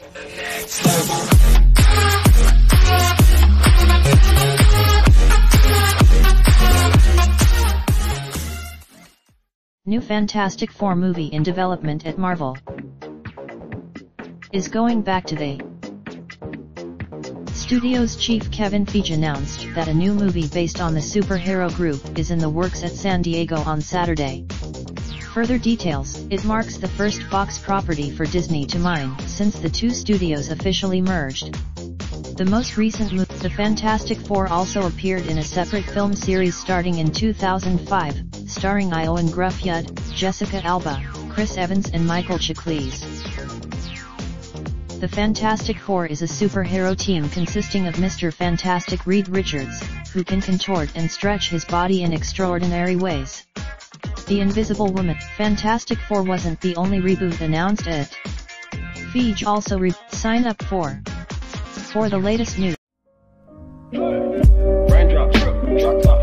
New Fantastic Four movie in development at Marvel is going back to the Studios chief Kevin Feige announced that a new movie based on the superhero group is in the works at San Diego on Saturday. Further details, it marks the first Fox property for Disney to mine since the two studios officially merged. The most recent movie, The Fantastic Four also appeared in a separate film series starting in 2005, starring Ioan Gruffudd, Jessica Alba, Chris Evans and Michael Chiklis. The Fantastic Four is a superhero team consisting of Mr. Fantastic Reed Richards, who can contort and stretch his body in extraordinary ways. The Invisible Woman, Fantastic Four wasn't the only reboot announced at Feige also re- sign up for for the latest news. Raindrop, drip, drop